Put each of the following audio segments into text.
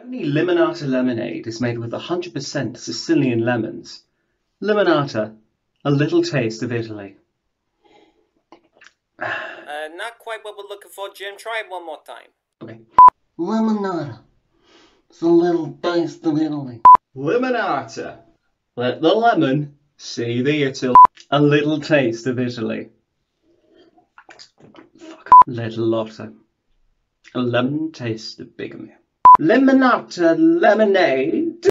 Only Limonata lemonade is made with 100% Sicilian lemons. Limonata, a little taste of Italy. Uh, not quite what we're looking for, Jim. Try it one more time. Okay. Limonata. It's a little taste of Italy. Limonata. Let the lemon see the Italy. A little taste of Italy. Fuck. Little Lotta. A lemon taste of bigamy. Limonata lemonade.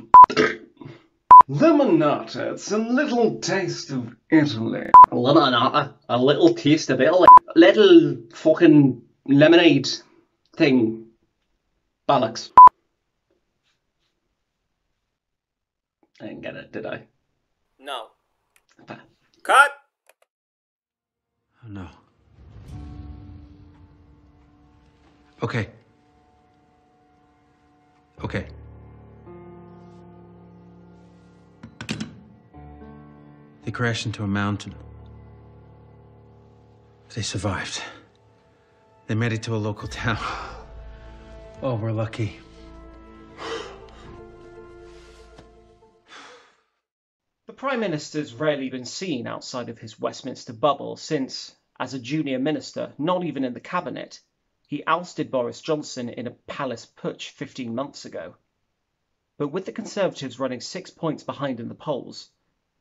Limonata, it's a little taste of Italy. Limonata, a little taste of Italy. Little fucking lemonade thing. Bollocks. I didn't get it, did I? No. Cut! Oh, no. Okay. Okay. They crashed into a mountain. They survived. They made it to a local town. Oh, we're lucky. The Prime Minister's rarely been seen outside of his Westminster bubble since, as a junior minister, not even in the cabinet, he ousted Boris Johnson in a palace putsch 15 months ago. But with the Conservatives running six points behind in the polls,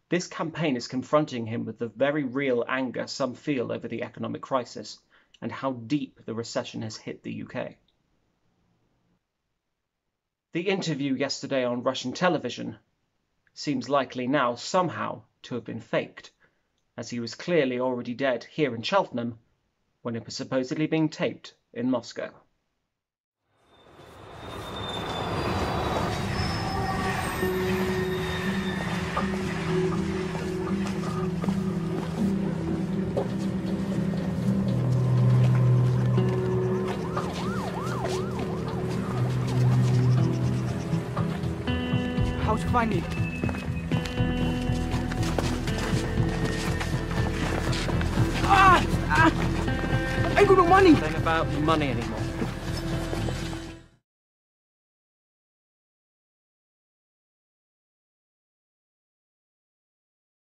this campaign is confronting him with the very real anger some feel over the economic crisis and how deep the recession has hit the UK. The interview yesterday on Russian television seems likely now somehow to have been faked, as he was clearly already dead here in Cheltenham when it was supposedly being taped in Moscow. How to it? Got no money! Nothing about money anymore.